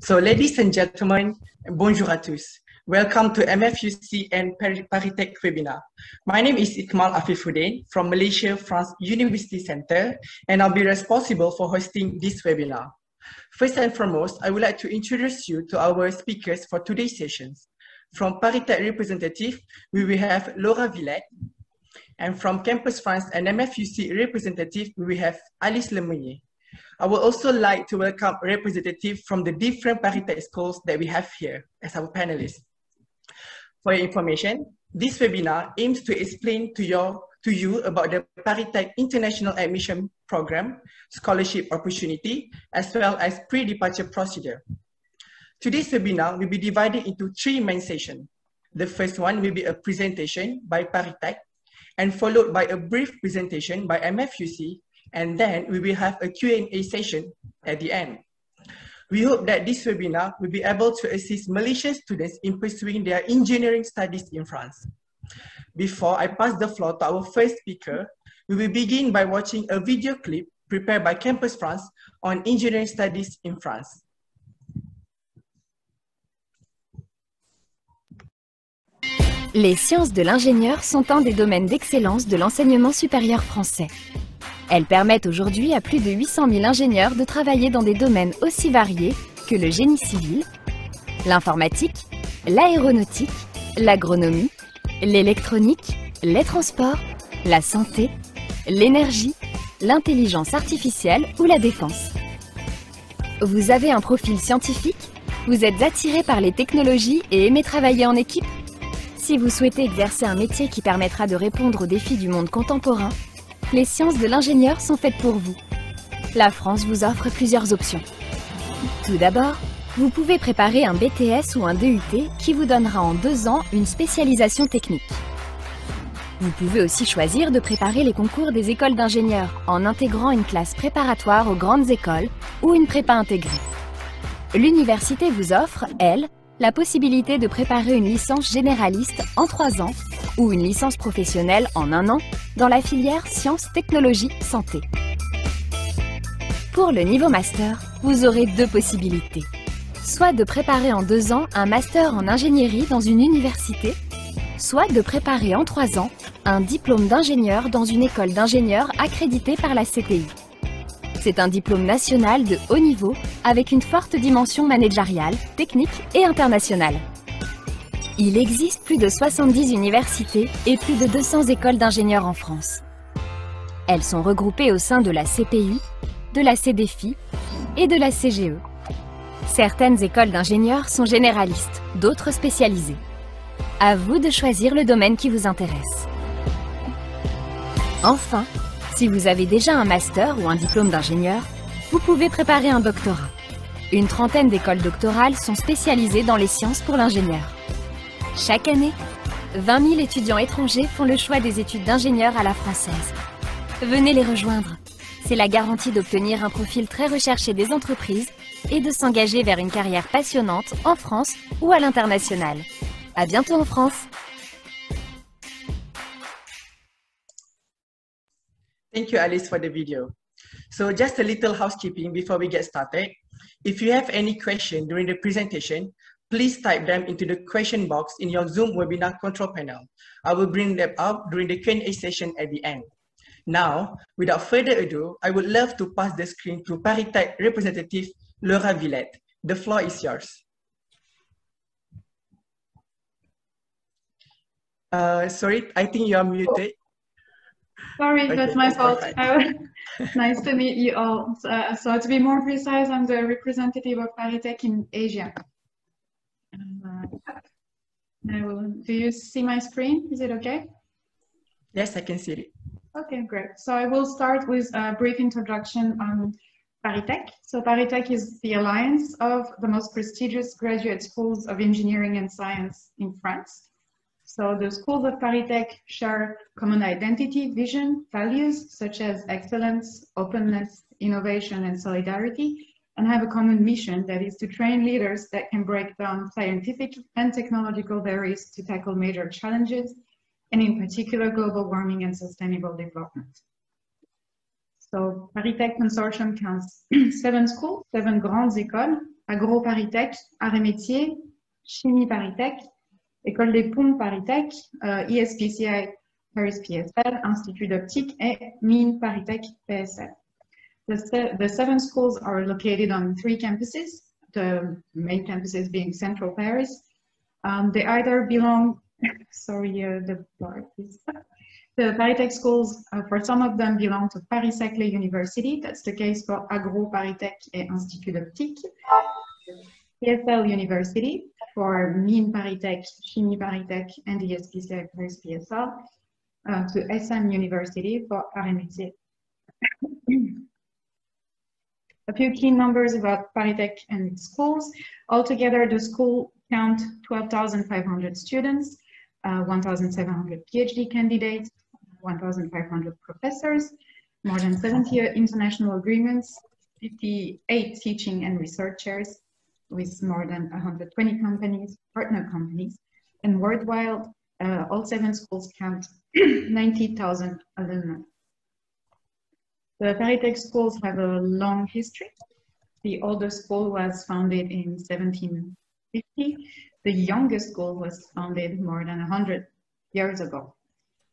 So ladies and gentlemen, bonjour à tous. Welcome to MFUC and ParisTech webinar. My name is Ikmal Afifuddin from Malaysia France University Center, and I'll be responsible for hosting this webinar. First and foremost, I would like to introduce you to our speakers for today's sessions. From ParisTech representative, we will have Laura Villette, and from Campus France and MFUC representative, we have Alice Lemonnier. I would also like to welcome representatives from the different ParisTech schools that we have here as our panelists. For your information, this webinar aims to explain to, your, to you about the ParisTech International Admission Program, scholarship opportunity, as well as pre-departure procedure. Today's webinar will be divided into three main sessions. The first one will be a presentation by ParisTech, and followed by a brief presentation by MFUC, and then we will have a Q&A session at the end. We hope that this webinar will be able to assist Malaysian students in pursuing their engineering studies in France. Before I pass the floor to our first speaker, we will begin by watching a video clip prepared by Campus France on engineering studies in France. Les sciences de l'ingénieur sont un des domaines d'excellence de l'enseignement supérieur français. Elles permettent aujourd'hui à plus de 800 000 ingénieurs de travailler dans des domaines aussi variés que le génie civil, l'informatique, l'aéronautique, l'agronomie, l'électronique, les transports, la santé, l'énergie, l'intelligence artificielle ou la défense. Vous avez un profil scientifique? Vous êtes attiré par les technologies et aimez travailler en équipe? Si vous souhaitez exercer un métier qui permettra de répondre aux défis du monde contemporain, les sciences de l'ingénieur sont faites pour vous. La France vous offre plusieurs options. Tout d'abord, vous pouvez préparer un BTS ou un DUT qui vous donnera en deux ans une spécialisation technique. Vous pouvez aussi choisir de préparer les concours des écoles d'ingénieurs en intégrant une classe préparatoire aux grandes écoles ou une prépa intégrée. L'université vous offre, elle, la possibilité de préparer une licence généraliste en trois ans ou une licence professionnelle en un an dans la filière sciences, technologies, santé. Pour le niveau master, vous aurez deux possibilités. Soit de préparer en deux ans un master en ingénierie dans une université, soit de préparer en trois ans un diplôme d'ingénieur dans une école d'ingénieurs accréditée par la CTI. C'est un diplôme national de haut niveau avec une forte dimension managériale, technique et internationale. Il existe plus de 70 universités et plus de 200 écoles d'ingénieurs en France. Elles sont regroupées au sein de la CPI, de la CDFI et de la CGE. Certaines écoles d'ingénieurs sont généralistes, d'autres spécialisées. À vous de choisir le domaine qui vous intéresse. Enfin, si vous avez déjà un master ou un diplôme d'ingénieur, vous pouvez préparer un doctorat. Une trentaine d'écoles doctorales sont spécialisées dans les sciences pour l'ingénieur. Chaque année, 20 000 étudiants étrangers font le choix des études d'ingénieur à la française. Venez les rejoindre. C'est la garantie d'obtenir un profil très recherché des entreprises et de s'engager vers une carrière passionnante en France ou à l'international. À bientôt en France! Thank you, Alice, for the video. So just a little housekeeping before we get started. If you have any question during the presentation, please type them into the question box in your Zoom webinar control panel. I will bring them up during the Q&A session at the end. Now, without further ado, I would love to pass the screen to ParisTech representative Laura Villette. The floor is yours. Uh, sorry, I think you are muted. Sorry, Okay, that's my fault. Nice to meet you all. So, uh, so to be more precise, I'm the representative of ParisTech in Asia. I will, do you see my screen? Is it okay? Yes, I can see it. Okay, great. So I will start with a brief introduction on ParisTech. So ParisTech is the alliance of the most prestigious graduate schools of engineering and science in France. So the schools of ParisTech share common identity, vision, values such as excellence, openness, innovation, and solidarity, and have a common mission that is to train leaders that can break down scientific and technological barriers to tackle major challenges and in particular global warming and sustainable development. So ParisTech Consortium counts seven schools, seven grandes écoles, Agro ParisTech, Arts Métiers, Chimie ParisTech, École des Ponts ParisTech, euh, ESPCI Paris PSL, Institut d'Optique et Mines ParisTech PSL. The, se the seven schools are located on three campuses, the main campuses being Central Paris. Um, they either belong, sorry, uh, the bar is the ParisTech schools, uh, for some of them, belong to Paris-Saclay University. That's the case for Agro ParisTech et Institut d'Optique. PSL University for Mines ParisTech, Chimie ParisTech, and the SPCI Paris PSL. Uh, to HESAM University for Arts A few key numbers about ParisTech and its schools. Altogether, the school count 12,500 students, uh, 1,700 PhD candidates, 1,500 professors, more than 70 international agreements, 58 teaching and researchers with more than 120 companies, partner companies, and worldwide, uh, all seven schools count 90,000 alumni. The ParisTech schools have a long history. The oldest school was founded in 1750. The youngest school was founded more than 100 years ago.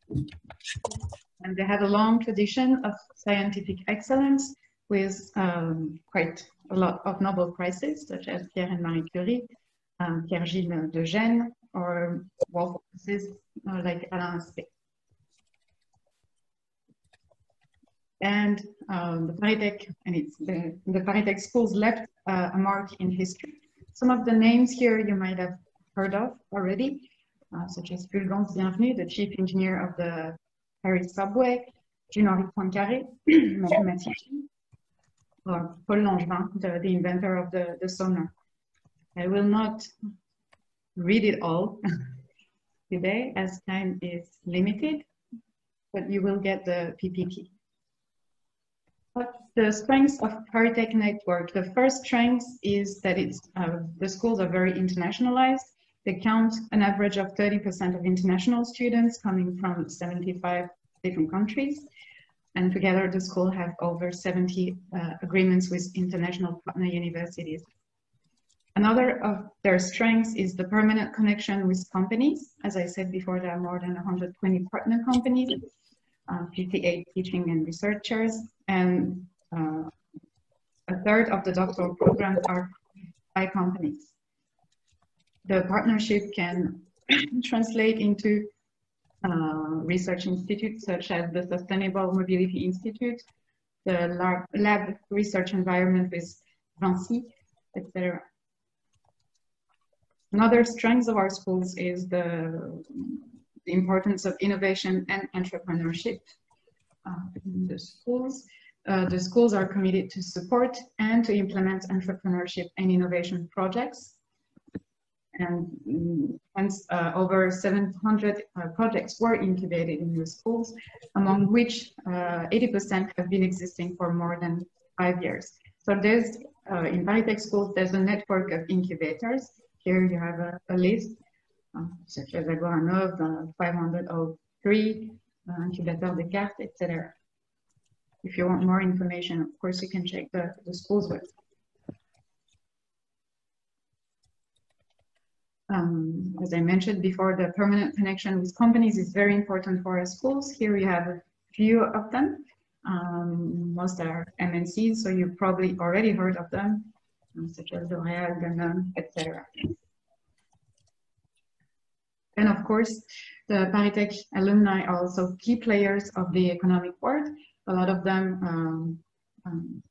And they have a long tradition of scientific excellence with um, quite a lot of Nobel Prizes, such as Pierre and Marie Curie, um, Pierre Gilles de Gennes, or Wolf Prizes uh, like Alain Aspect. And um, the ParisTech and it's the, the schools left uh, a mark in history. Some of the names here you might have heard of already uh, such as Fulgence Bienvenu, the chief engineer of the Paris subway, Jean-Henri Poincaré, mathematician, or Paul Langevin, the, the inventor of the, the sonar. I will not read it all today as time is limited, but you will get the PPT. The strengths of ParisTech Network, the first strength is that it's, uh, the schools are very internationalized. They count an average of 30% of international students coming from 75 different countries. And together the school have over 70 uh, agreements with international partner universities. Another of their strengths is the permanent connection with companies. As I said before, there are more than 120 partner companies, uh, 58 teaching and researchers, and uh, a third of the doctoral programs are by companies the partnership can translate into uh, research institutes such as the Sustainable Mobility Institute, the lab, research environment with Vinci, etc. Another strength of our schools is the, importance of innovation and entrepreneurship in the schools. Uh, the schools are committed to support and to implement entrepreneurship and innovation projects and mm, hence uh, over 700 uh, projects were incubated in the schools, among which 80% uh, have been existing for more than five years. So there's, uh, in ParisTech schools, there's a network of incubators. Here you have a, a list, such as Agoranov, uh, 503, uh, Incubateur Descartes, etc. If you want more information, of course, you can check the, the school's website. Um, as I mentioned before, the permanent connection with companies is very important for our schools. Here we have a few of them. Um, most are MNCs, so you probably already heard of them, such as L'Oréal, Danone, etc. And of course, the ParisTech alumni are also key players of the economic world. A lot of them um, um,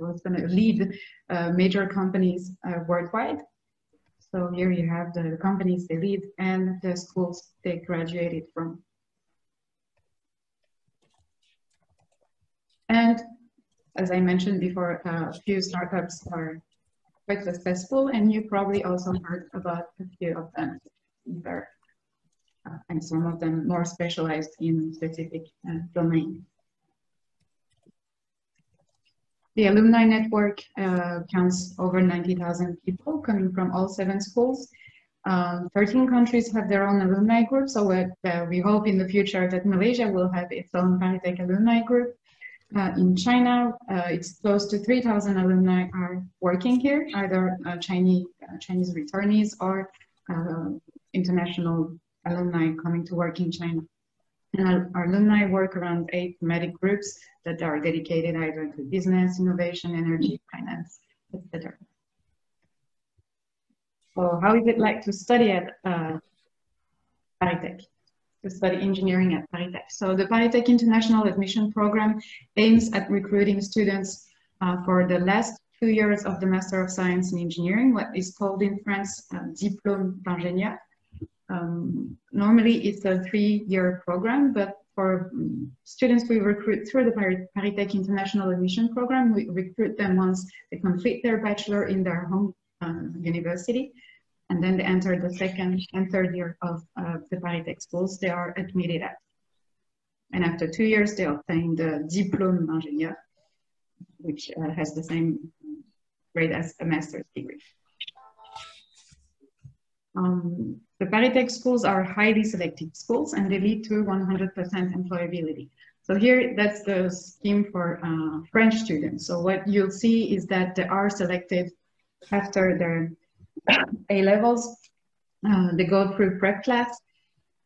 was going to lead uh, major companies uh, worldwide. So here you have the companies they lead and the schools they graduated from. And as I mentioned before, a few startups are quite successful and you probably also heard about a few of them there. Uh, and some of them more specialized in specific uh, domain. The alumni network uh, counts over 90,000 people coming from all seven schools. Um, 13 countries have their own alumni group, so uh, we hope in the future that Malaysia will have its own ParisTech alumni group. Uh, in China, uh, it's close to 3,000 alumni are working here, either Chinese, Chinese returnees or international alumni coming to work in China. And our, alumni work around eight thematic groups that are dedicated either to business, innovation, energy, finance, etc. So how is it like to study at uh, ParisTech? to study engineering at ParisTech. So the ParisTech International Admission Program aims at recruiting students uh, for the last two years of the Master of Science in Engineering, what is called in France uh, Diplôme d'ingénieur. Um, normally it's a three-year program, but for um, students we recruit through the ParisTech International Admission Program, we recruit them once they complete their bachelor in their home uh, university and then they enter the second and third year of uh, the ParisTech schools they are admitted at. And after two years, they obtain the diplôme d'ingénieur, which uh, has the same grade as a master's degree. Um, the ParisTech schools are highly selective schools and they lead to 100% employability. So here, that's the scheme for uh, French students. So what you'll see is that they are selected after their a levels. Uh, they go through prep class,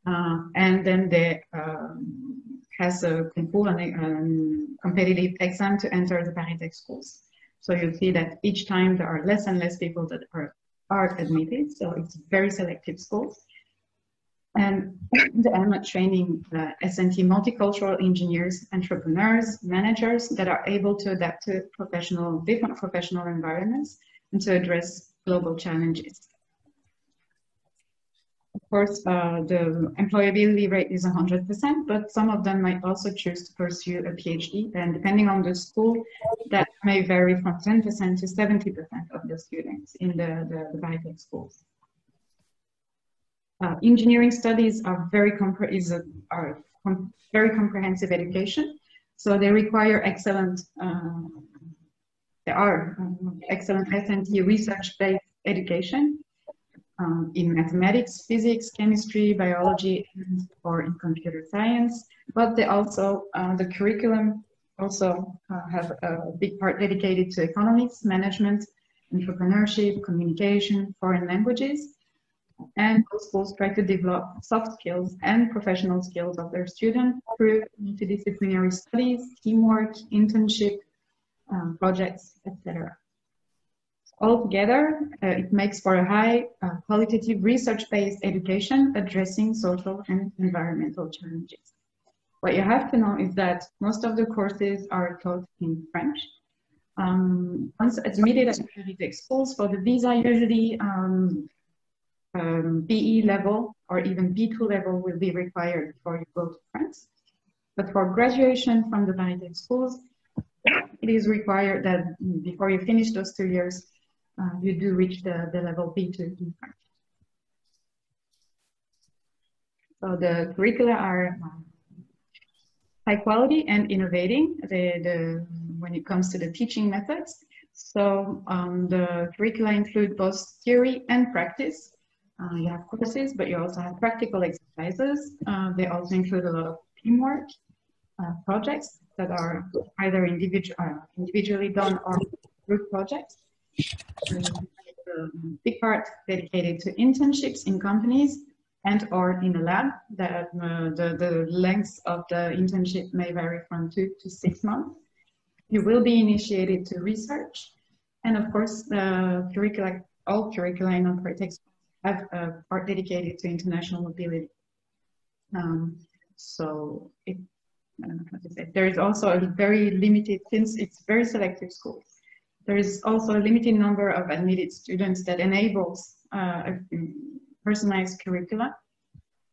uh, and then they um, has a concours and um, competitive exam to enter the ParisTech schools. So you'll see that each time there are less and less people that are, are admitted. So it's very selective schools. And they are training uh, S&T multicultural engineers, entrepreneurs, managers that are able to adapt to professional, different professional environments and to address global challenges. Of course, uh, the employability rate is 100%, but some of them might also choose to pursue a PhD. And depending on the school, that may vary from 10% to 70% of the students in the, the, the biotech schools. Uh, engineering studies are very, is a, are com very comprehensive education. So they require excellent uh, there are um, excellent S&T research-based education um, in mathematics, physics, chemistry, biology, and, or in computer science. But they also, uh, the curriculum also uh, have a big part dedicated to economics, management, entrepreneurship, communication, foreign languages. And schools try to develop soft skills and professional skills of their students through multidisciplinary studies, teamwork, internship, um, projects, etc. Altogether, uh, it makes for a high uh, qualitative research-based education addressing social and environmental challenges. What you have to know is that most of the courses are taught in French. Um, once admitted at ParisTech schools, for the visa, usually um, um, BE level or even B2 level will be required before you go to France. But for graduation from the ParisTech schools, it is required that before you finish those two years, uh, you do reach the, the level B2 in French. So the curricula are um, high quality and innovating the, the, when it comes to the teaching methods. So um, the curricula include both theory and practice. Uh, you have courses, but you also have practical exercises. Uh, they also include a lot of teamwork uh, projects that are either uh, individually done or group projects. A big part dedicated to internships in companies and or in a lab. That uh, the, the length of the internship may vary from two to six months. You will be initiated to research. And of course, the curricula, all curricula in ParisTech have a part dedicated to international mobility. Um, so it there is also a very limited, since it's very selective schools, there is also a limited number of admitted students that enables uh, a personalized curricula.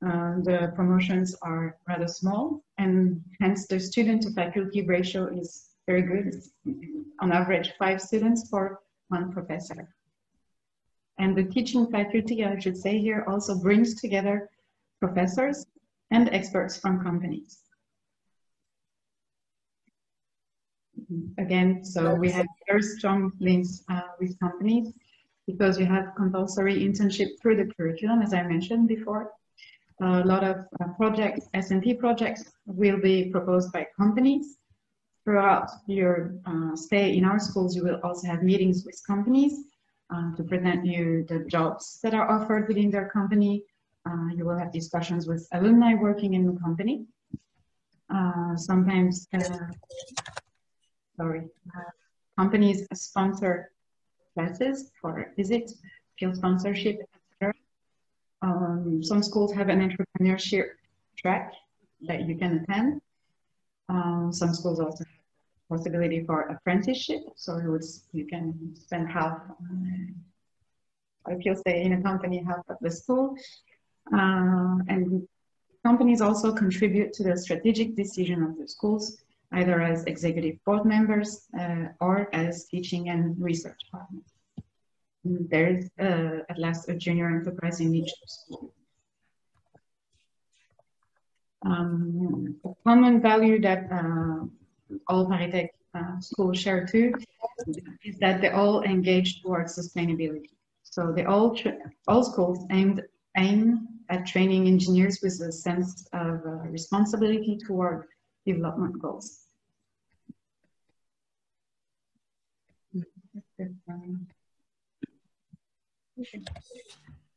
Uh, the promotions are rather small and hence the student to faculty ratio is very good. It's on average five students for one professor. And the teaching faculty, I should say here, also brings together professors and experts from companies. Again, so we have very strong links uh, with companies because we have compulsory internship through the curriculum, as I mentioned before. a lot of uh, projects, S&T projects will be proposed by companies. throughout your uh, stay in our schools, you will also have meetings with companies uh, to present you the jobs that are offered within their company. Uh, you will have discussions with alumni working in the company. Uh, sometimes, uh, sorry, uh, companies sponsor classes for visits, field sponsorship, etc. Um, some schools have an entrepreneurship track that you can attend. Um, some schools also have possibility for apprenticeship, so it was, you can spend half, uh, if you stay in a company, half of the school. Uh, and companies also contribute to the strategic decision of the schools, either as executive board members uh, or as teaching and research partners. There is uh, at last a junior enterprise in each school. Um, a common value that uh, all ParisTech uh, schools share too is that they all engage towards sustainability. So they all all schools aimed aim at training engineers with a sense of uh, responsibility toward development goals.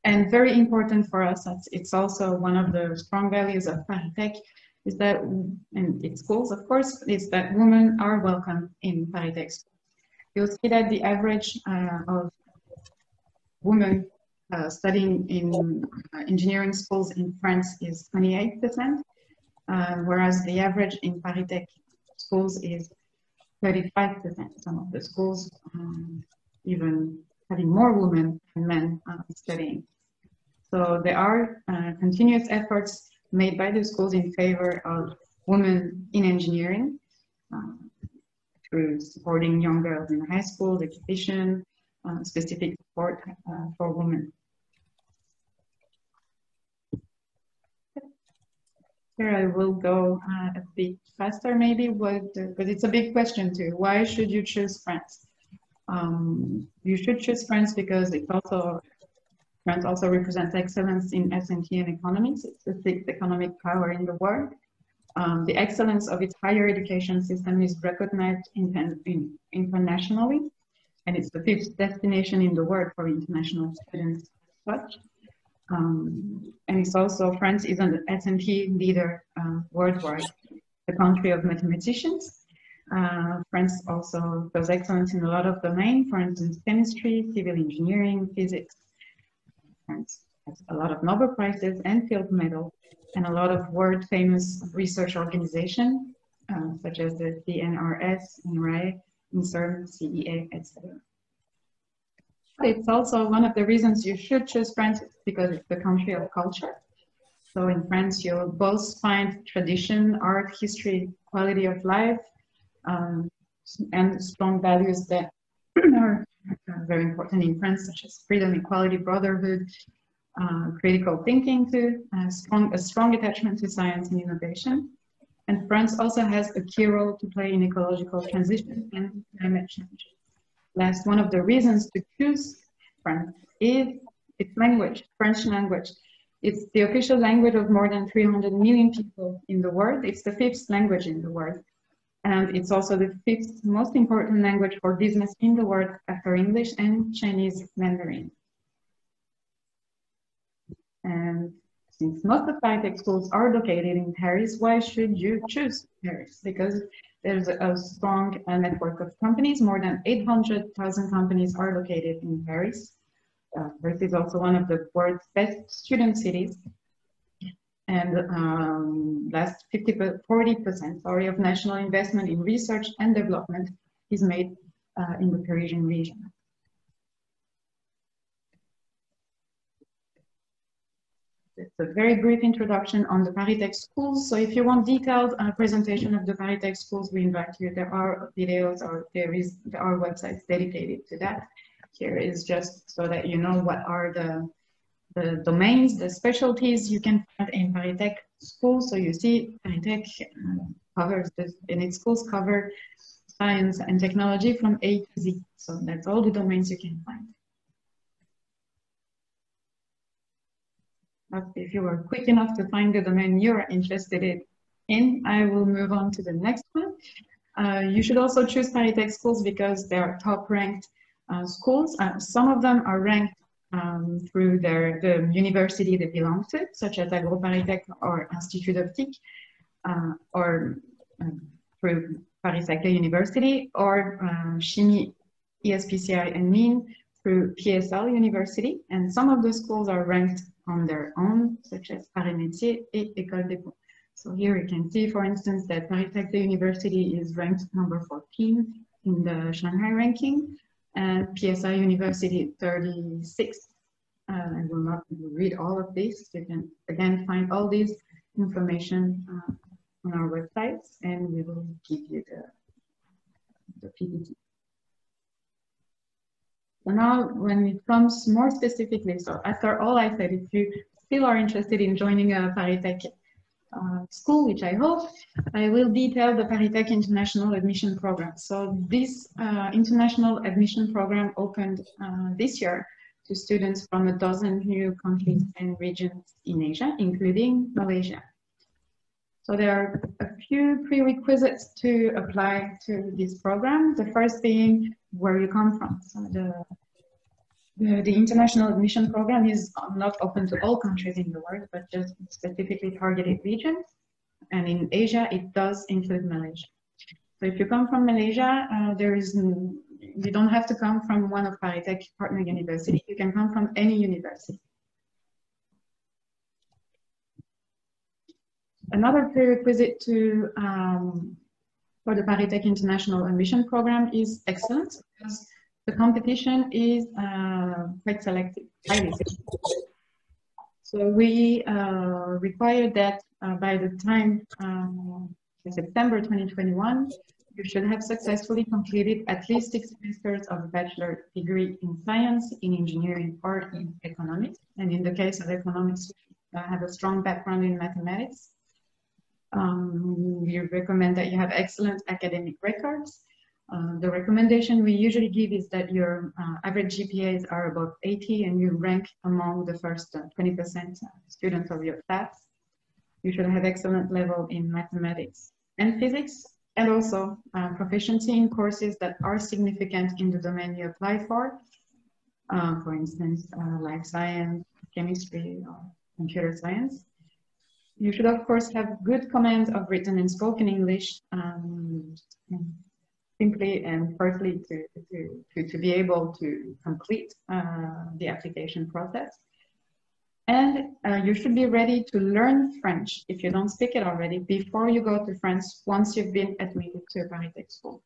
And very important for us, it's also one of the strong values of ParisTech, is that, and its schools, of course, is that women are welcome in ParisTech. You'll see that the average uh, of women uh, studying in uh, engineering schools in France is 28%, uh, whereas the average in ParisTech schools is 35%. Some of the schools um, even having more women than men uh, studying. So there are uh, continuous efforts made by the schools in favor of women in engineering um, through supporting young girls in high school, education, uh, specific support uh, for women. Here I will go uh, a bit faster maybe, but because it's a big question too. Why should you choose France? Um, you should choose France because it also France also represents excellence in S&T and economics. It's the sixth economic power in the world. Um, the excellence of its higher education system is recognized in, in, internationally, and it's the fifth destination in the world for international students such. Um, and it's also, France is an S&T leader uh, worldwide, the country of mathematicians. Uh, France also does excellence in a lot of domains, for instance, chemistry, civil engineering, physics. France has a lot of Nobel Prizes and field medals, and a lot of world famous research organizations, uh, such as the CNRS, INRAE, INSERM, CEA, etc. It's also one of the reasons you should choose France because it's the country of culture. So in France, you'll both find tradition, art, history, quality of life, um, and strong values that are very important in France, such as freedom, equality, brotherhood, uh, critical thinking too, strong, a strong attachment to science and innovation. And France also has a key role to play in ecological transition and climate change. Last, one of the reasons to choose France is its language, French language. It's the official language of more than 300 million people in the world. It's the fifth language in the world. And it's also the fifth most important language for business in the world after English and Chinese Mandarin. And since most of ParisTech schools are located in Paris, why should you choose Paris? Because there's a strong uh, network of companies. More than 800,000 companies are located in Paris. Uh, Paris is also one of the world's best student cities. And um, last 50, 40% sorry, of national investment in research and development is made uh, in the Parisian region. it's a very brief introduction on the ParisTech schools. So if you want detailed uh, presentation of the ParisTech schools, we invite you. There are videos or there is there are websites dedicated to that. Here is just so that you know what are the the domains, the specialties you can find in ParisTech schools. So you see ParisTech uh, covers this, and its schools cover science and technology from A to Z. So that's all the domains you can find. If you were quick enough to find the domain you're interested in, I will move on to the next one. Uh, you should also choose ParisTech schools because they are top ranked uh, schools. Uh, some of them are ranked um, through their, the university they belong to, such as AgroParisTech or Institut d'Optique, uh, or um, through Paris-Saclay University, or uh, Chimie, ESPCI, and Mines through PSL University. And some of the schools are ranked on their own, such as Paris et École des Ponts. So here you can see, for instance, that Paris-Saclay University is ranked number 14 in the Shanghai ranking, and PSL University 36. Uh, I will not read all of this. You can again find all this information uh, on our websites, and we will give you the, the PPT. So now, when it comes more specifically, so after all I said, if you still are interested in joining a ParisTech uh, school, which I hope, I will detail the ParisTech International Admission Program. So this uh, international admission program opened uh, this year to students from a dozen new countries and regions in Asia, including Malaysia. So there are a few prerequisites to apply to this program. The first being where you come from. So the, the, the, international admission program is not open to all countries in the world, but just specifically targeted regions. And in Asia, it does include Malaysia. So if you come from Malaysia, uh, there is you don't have to come from one of ParisTech partner university. You can come from any university. Another prerequisite to um, for the ParisTech International Admission Program is excellent because the competition is uh, quite selective, highly selective. So we uh, require that uh, by the time um, September 2021, you should have successfully completed at least six semesters of a bachelor degree in science, in engineering, or in economics. And in the case of economics, you have a strong background in mathematics. Um, we recommend that you have excellent academic records. Uh, the recommendation we usually give is that your uh, average GPAs are above 80 and you rank among the first 20% uh, students of your class. You should have excellent level in mathematics and physics and also uh, proficiency in courses that are significant in the domain you apply for. Uh, for instance, uh, life science, chemistry, or computer science. You should, of course, have good command of written and spoken English, um, simply and firstly to, to, to, to, be able to complete uh, the application process. And uh, you should be ready to learn French if you don't speak it already before you go to France once you've been admitted to a ParisTech school.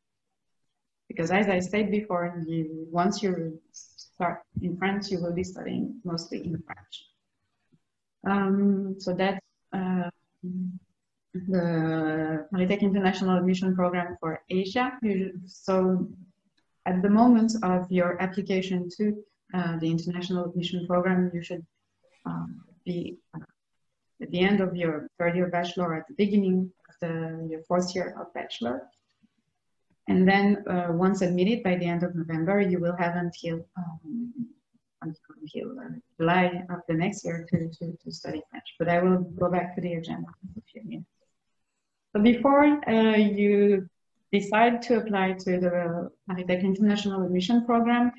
Because as I said before, you, once you start in France, you will be studying mostly in French. Um, so that's uh, the ParisTech International Admission Program for Asia. So at the moment of your application to uh, the International Admission Program, you should um, be uh, at the end of your third year bachelor, at the beginning of the, your fourth year of bachelor. And then uh, once admitted by the end of November, you will have until um, until July of the next year to, to, to study French. But I will go back to the agenda in a few minutes. But before uh, you decide to apply to the ParisTech International Admission Program,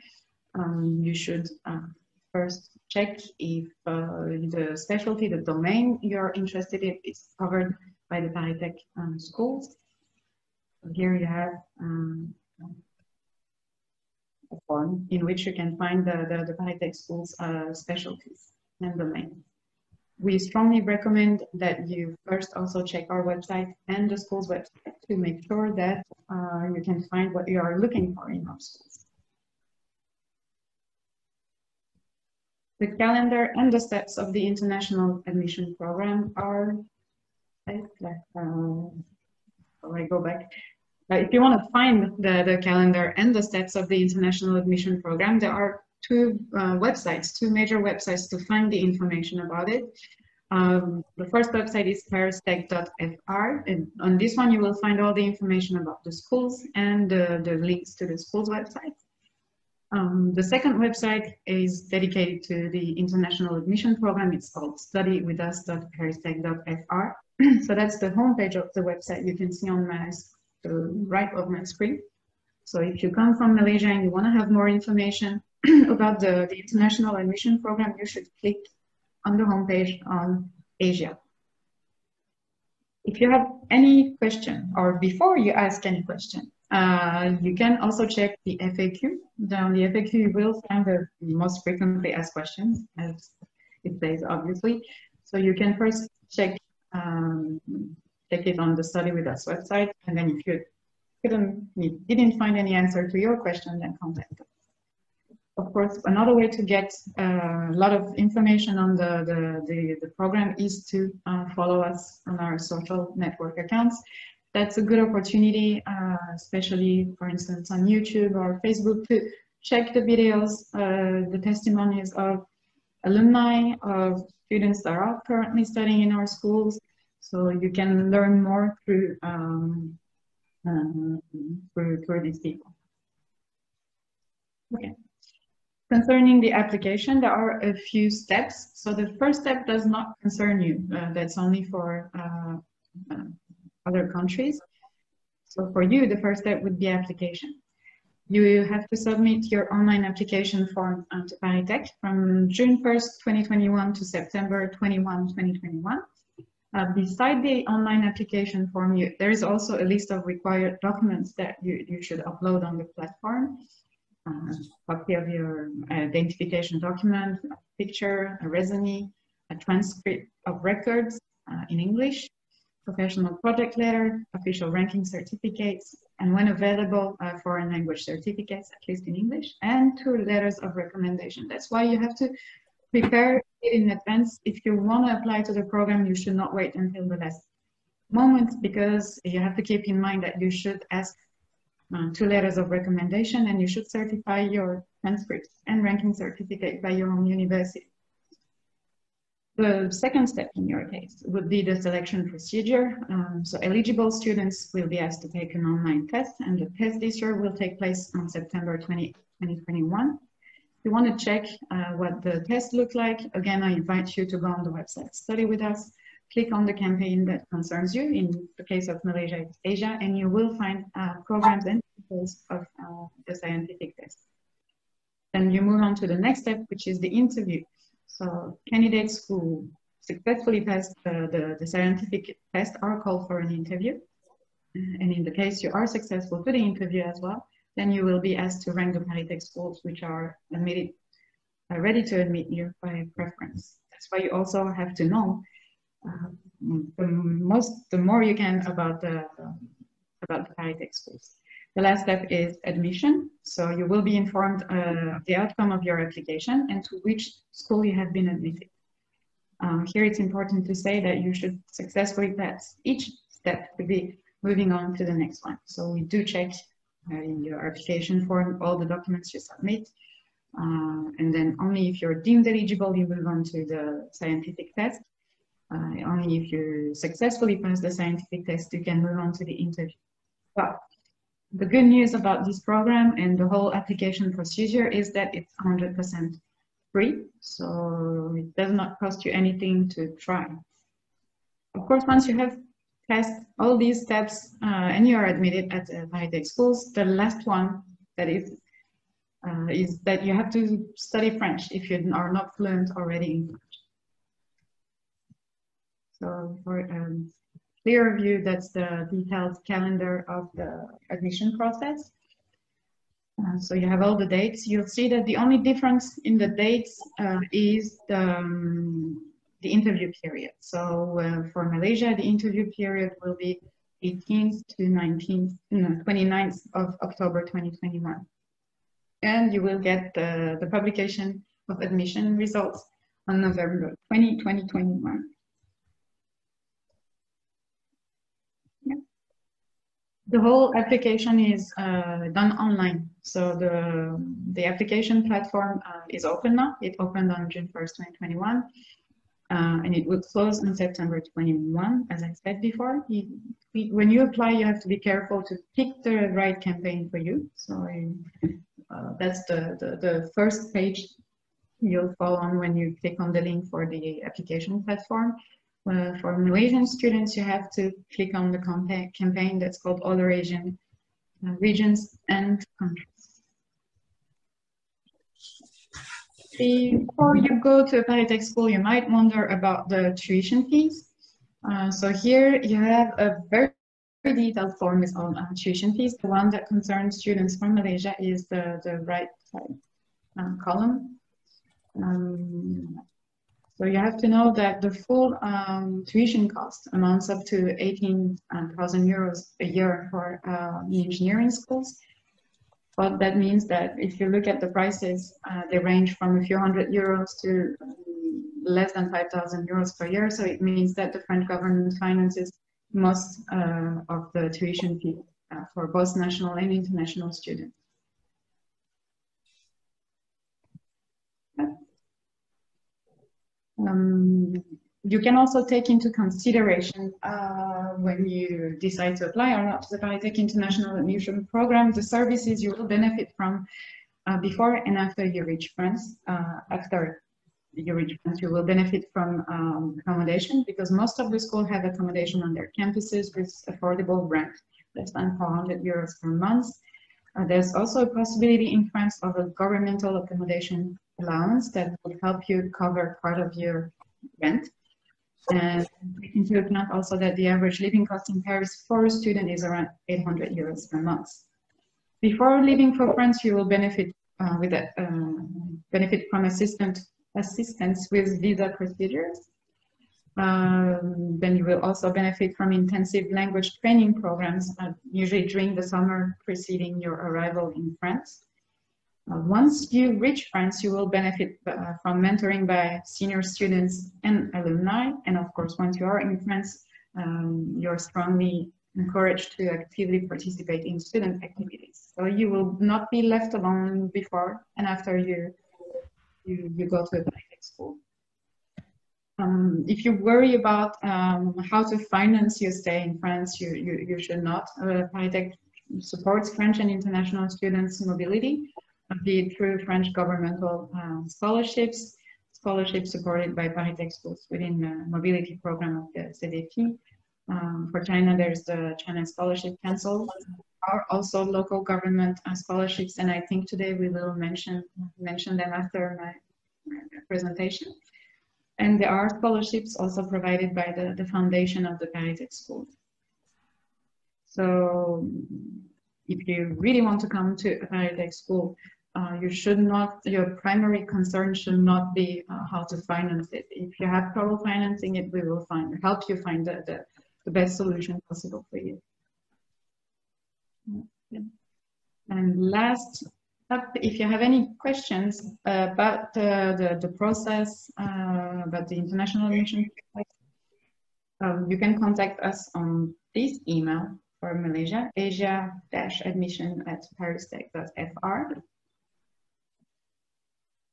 um, you should uh, first check if uh, the specialty, the domain you're interested in is covered by the ParisTech um, schools. Here you have um, form in which you can find the, the, the ParisTech schools uh, specialties and domains. We strongly recommend that you first also check our website and the school's website to make sure that uh, you can find what you are looking for in our schools. The calendar and the steps of the international admission program are, uh, I go back. If you want to find the, the calendar and the steps of the international admission program, there are two uh, websites, two major websites to find the information about it. Um, the first website is paristech.fr, and on this one you will find all the information about the schools and the, the links to the schools website. Um, the second website is dedicated to the international admission program. It's called studywithus.paristech.fr. so that's the homepage of the website you can see on my the right of my screen. So if you come from Malaysia and you want to have more information about the, the international admission program, you should click on the homepage on Asia. If you have any question or before you ask any question, uh, you can also check the FAQ. Down the FAQ, you will find the most frequently asked questions, as it says, obviously. So you can first check um, check it on the Study With Us website, and then if you couldn't, didn't find any answer to your question, then contact us. Of course, another way to get uh, a lot of information on the, the, the, the program is to uh, follow us on our social network accounts. That's a good opportunity, uh, especially, for instance, on YouTube or Facebook to check the videos, uh, the testimonies of alumni, of students that are currently studying in our schools. So you can learn more through, um, uh, through, through these people. Okay. Concerning the application, there are a few steps. So the first step does not concern you. Uh, that's only for uh, uh, other countries. So for you, the first step would be application. You have to submit your online application form to ParisTech from June 1st, 2021 to September 21, 2021. Uh, beside the online application form, you, there is also a list of required documents that you, you should upload on the platform uh, copy of your identification document, a picture, a resume, a transcript of records uh, in English, professional project letter, official ranking certificates, and when available, uh, foreign language certificates, at least in English, and two letters of recommendation. That's why you have to prepare it in advance. If you want to apply to the program, you should not wait until the last moment because you have to keep in mind that you should ask uh, two letters of recommendation and you should certify your transcripts and ranking certificate by your own university. The second step in your case would be the selection procedure. Um, so eligible students will be asked to take an online test and the test this year will take place on September 20, 2021. You want to check uh, what the test looked like, again, I invite you to go on the website, study with us, click on the campaign that concerns you. In the case of Malaysia, it's Asia, and you will find uh, programs and details of uh, the scientific test. Then you move on to the next step, which is the interview. So candidates who successfully pass the, the, the scientific test are called for an interview. And in the case you are successful to the interview as well, then you will be asked to rank the ParisTech schools which are admitted, uh, ready to admit you by preference. That's why you also have to know uh, the most, the more you can about the about the ParisTech schools. The last step is admission. So you will be informed uh, the outcome of your application and to which school you have been admitted. Um, here it's important to say that you should successfully pass each step to be moving on to the next one. So we do check in your application form all the documents you submit. Uh, and then only if you're deemed eligible, you move on to the scientific test. Uh, only if you successfully pass the scientific test, you can move on to the interview. But the good news about this program and the whole application procedure is that it's 100% free, so it does not cost you anything to try. Of course, once you have passed all these steps uh, and you are admitted at uh, ParisTech schools, the last one that is uh, is that you have to study French if you are not fluent already in French. So for um, clear view, that's the detailed calendar of the admission process. Uh, so you have all the dates. You'll see that the only difference in the dates uh, is the, um, the interview period. So uh, for Malaysia, the interview period will be 18th to 19th, no, 29th of October 2021. And you will get the, the publication of admission results on November 20, 2021. The whole application is uh, done online. So the, the application platform uh, is open now. It opened on June 1st, 2021. Uh, and it will close on September 21, as I said before. When you apply, you have to be careful to pick the right campaign for you. So uh, that's the, the, the first page you'll fall on when you click on the link for the application platform. Uh, for Malaysian students, you have to click on the campaign that's called Other Asian Regions and Countries. Before you go to a ParisTech school, you might wonder about the tuition fees. Uh, so here you have a very detailed form on uh, tuition fees. The one that concerns students from Malaysia is the, the right side uh, column. Um, so you have to know that the full um, tuition cost amounts up to 18,000 euros a year for uh, the engineering schools. But that means that if you look at the prices, uh, they range from a few hundred euros to um, less than 5,000 euros per year. So it means that the French government finances most uh, of the tuition fee uh, for both national and international students. Um, you can also take into consideration uh, when you decide to apply or not to the ParisTech International Admission Program, the services you will benefit from uh, before and after you reach France. Uh, after you reach France, you will benefit from um, accommodation because most of the schools have accommodation on their campuses with affordable rent, less than 400 euros per month. Uh, there's also a possibility in France of a governmental accommodation allowance that will help you cover part of your rent. And take into account also that the average living cost in Paris for a student is around 800 euros per month. Before leaving for France, you will benefit uh, with a, uh, benefit from assistant assistance with visa procedures. Um, then you will also benefit from intensive language training programs, uh, usually during the summer preceding your arrival in France. Uh, once you reach France, you will benefit uh, from mentoring by senior students and alumni. And of course, once you are in France, um, you're strongly encouraged to actively participate in student activities. So you will not be left alone before and after you, you, you go to a private school. Um, if you worry about um, how to finance your stay in France, you, you, you should not. Uh, ParisTech supports French and international students' mobility be it through French governmental uh, scholarships, scholarships supported by ParisTech schools within the mobility program of the CDFI. Um, for China, there's the China Scholarship Council, are also local government uh, scholarships, and I think today we will mention mention them after my, my presentation. And there are scholarships also provided by the, the foundation of the ParisTech School. So if you really want to come to a ParisTech School, uh, you should not, your primary concern should not be uh, how to finance it. If you have trouble financing it, we will find, help you find the, the, the best solution possible for you. And last up, if you have any questions about uh, the, the process, about the international admission, um, you can contact us on this email for Malaysia, asia-admission at paristech.fr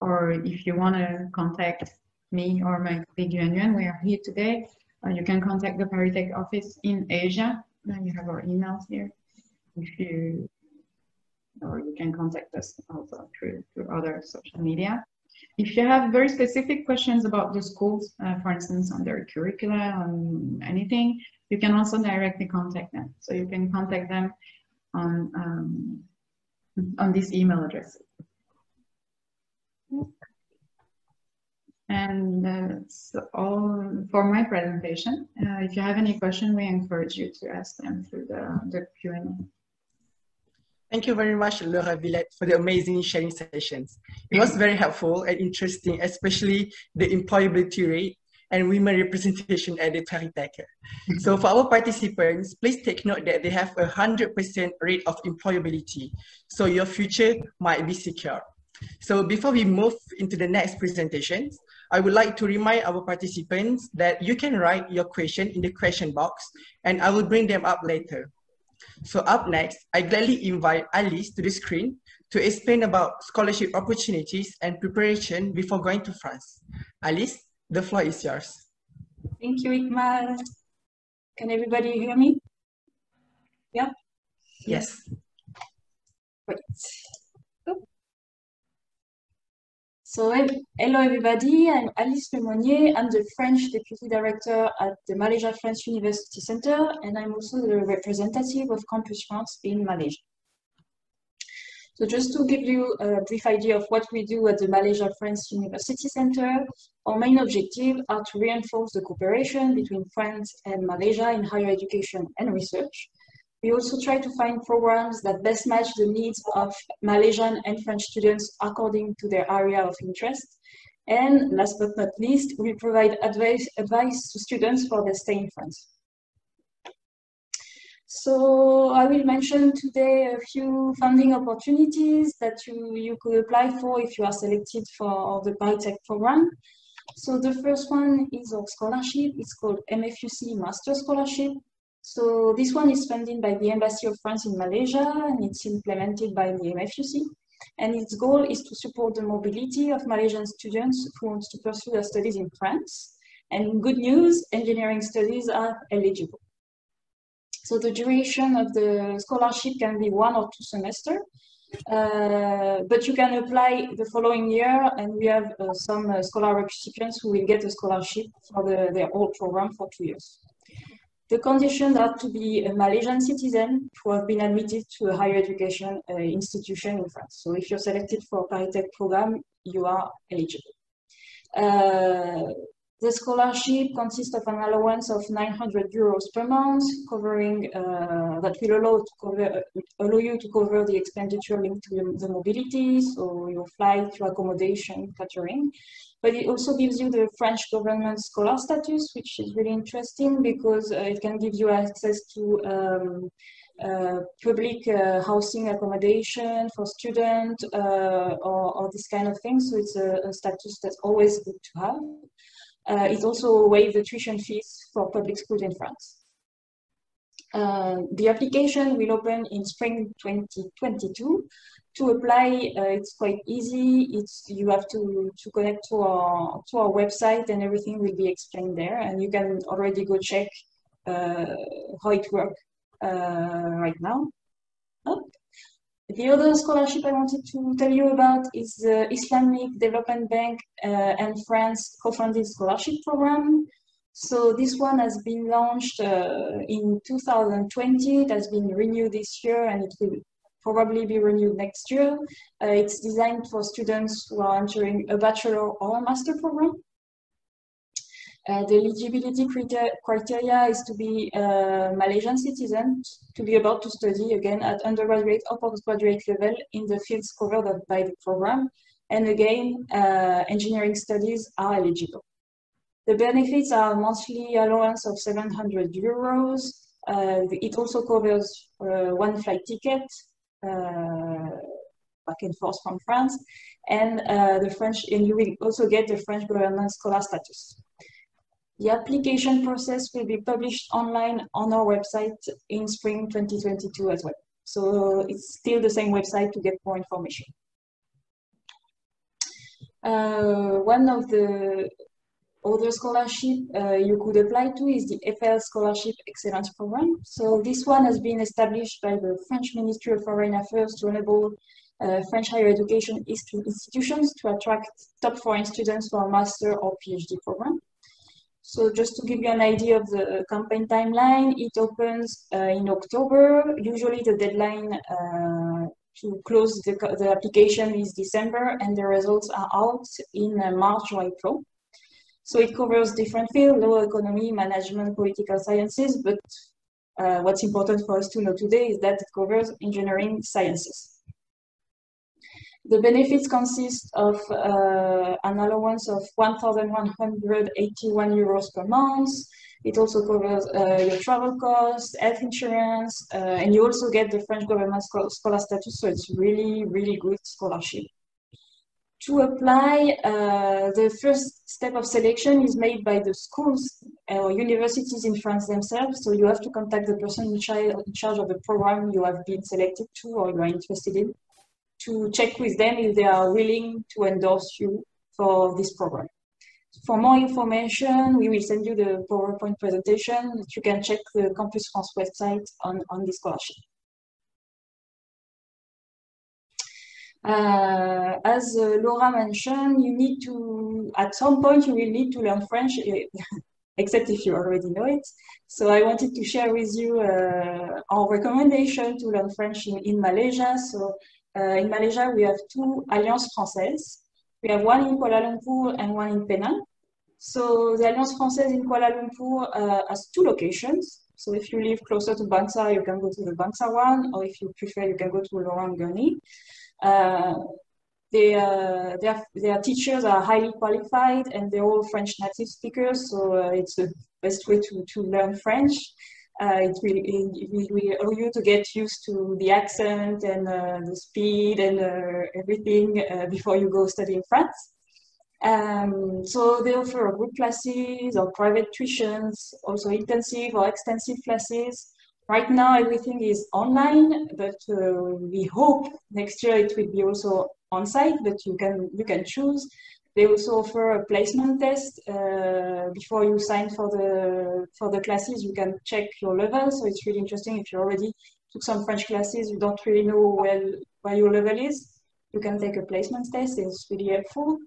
or if you want to contact me or my colleague Yuan Yuan, we are here today. Uh, you can contact the ParisTech office in Asia. And you have our emails here. If you, or you can contact us also through, through other social media. If you have very specific questions about the schools, uh, for instance, on their curricula, on anything, you can also directly contact them. So you can contact them on, um, on this email address. And that's all for my presentation. Uh, if you have any question, we encourage you to ask them through the, the Q&A. Thank you very much, Laura Villette, for the amazing sharing sessions. It was very helpful and interesting, especially the employability rate and women representation at the ParisTech. So for our participants, please take note that they have a 100% rate of employability. So your future might be secure. So before we move into the next presentations, I would like to remind our participants that you can write your question in the question box and I will bring them up later. So up next, I gladly invite Alice to the screen to explain about scholarship opportunities and preparation before going to France. Alice, the floor is yours. Thank you, Ikmal. Can everybody hear me? Yeah? Yes. Great. So hello everybody, I'm Alice Lemonnier. I'm the French Deputy Director at the Malaysia French University Center and I'm also the representative of Campus France in Malaysia. So just to give you a brief idea of what we do at the Malaysia France University Center, our main objective are to reinforce the cooperation between France and Malaysia in higher education and research. We also try to find programs that best match the needs of Malaysian and French students according to their area of interest. And last but not least, we provide advice, advice to students for their stay in France. So I will mention today a few funding opportunities that you, you could apply for if you are selected for the ParisTech program. So the first one is our scholarship. It's called MFUC Master Scholarship. So this one is funded by the Embassy of France in Malaysia and it's implemented by the MFUC. And its goal is to support the mobility of Malaysian students who want to pursue their studies in France. And good news, engineering studies are eligible. So the duration of the scholarship can be one or two semesters, uh, but you can apply the following year and we have uh, some uh, scholar recipients who will get a scholarship for the, their whole program for two years. The conditions are to be a Malaysian citizen who have been admitted to a higher education uh, institution in France. So if you're selected for a ParisTech program, you are eligible. Uh, the scholarship consists of an allowance of 900 euros per month, covering uh, that will allow to cover allow you to cover the expenditure linked to the, the mobility, so your flight, your accommodation, catering. But it also gives you the French government scholar status, which is really interesting because uh, it can give you access to um, uh, public uh, housing accommodation for students uh, or, or, this kind of thing. So it's a, a status that's always good to have. Uh, it also waives the tuition fees for public schools in France. Uh, the application will open in spring 2022. To apply, uh, it's quite easy. It's you have to to connect to our to our website, and everything will be explained there. And you can already go check uh, how it works uh, right now. Oh. The other scholarship I wanted to tell you about is the Islamic Development Bank uh, and France co-funded scholarship program. So this one has been launched uh, in 2020. It has been renewed this year and it will probably be renewed next year. Uh, it's designed for students who are entering a bachelor or a master program. Uh, the eligibility criteria is to be a Malaysian citizen, to be about to study again at undergraduate or postgraduate level in the fields covered by the program. And again, uh, engineering studies are eligible. The benefits are monthly allowance of 700 euros. Uh, it also covers uh, one flight ticket back and forth from France, and uh, the French, and you will also get the French government scholar status. The application process will be published online on our website in spring 2022 as well. So it's still the same website to get more information. Uh, one of the other scholarship uh, you could apply to is the Eiffel Scholarship Excellence Program. So this one has been established by the French Ministry of Foreign Affairs to enable uh, French higher education institutions to attract top foreign students for a master or PhD program. So just to give you an idea of the campaign timeline, it opens uh, in October. Usually the deadline uh, to close the, the, application is December and the results are out in uh, March or April. So it covers different fields, law, economy, management, political sciences, but uh, what's important for us to know today is that it covers engineering sciences. The benefits consist of uh, an allowance of 1,181 euros per month. It also covers uh, your travel costs, health insurance, uh, and you also get the French government scholar status, so it's really, really good scholarship. To apply, uh, the first step of selection is made by the schools or universities in France themselves. So you have to contact the person in, in charge of the program you have been selected to or you are interested in to check with them if they are willing to endorse you for this program. For more information, we will send you the PowerPoint presentation you can check the Campus France website on, on this scholarship. As uh, Laura mentioned, you need to, at some point, you will need to learn French, except if you already know it. So I wanted to share with you uh, our recommendation to learn French in, in Malaysia. So uh, in Malaysia, we have two Alliances Françaises. We have one in Kuala Lumpur and one in Penang. So the Alliance Française in Kuala Lumpur uh, has two locations. So if you live closer to Bangsar, you can go to the Bangsar one, or if you prefer, you can go to Lorong Gurney. Uh, they, uh, their, their teachers are highly qualified and they're all French native speakers, so uh, it's the best way to, to learn French. Uh, it, will, it will allow you to get used to the accent and uh, the speed and uh, everything uh, before you go study in France. Um, so they offer group classes or private tuitions, also intensive or extensive classes. Right now, everything is online, but uh, we hope next year it will be also on site, but you can, you can choose. They also offer a placement test uh, before you sign for the, for the classes. You can check your level. So it's really interesting if you already took some French classes, you don't really know where, where your level is. You can take a placement test. It's really helpful.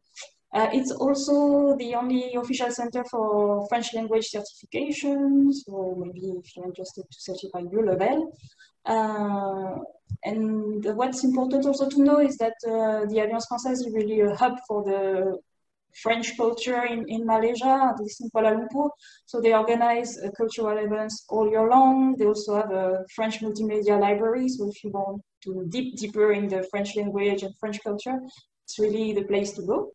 Uh, it's also the only official center for French language certification, so maybe if you're interested to certify your level. Uh, and what's important also to know is that uh, the Alliance Française is really a hub for the French culture in, in Malaysia, this in Kuala Lumpur. So they organize uh, cultural events all year long. They also have a French multimedia library. So if you want to deep deeper in the French language and French culture, it's really the place to go.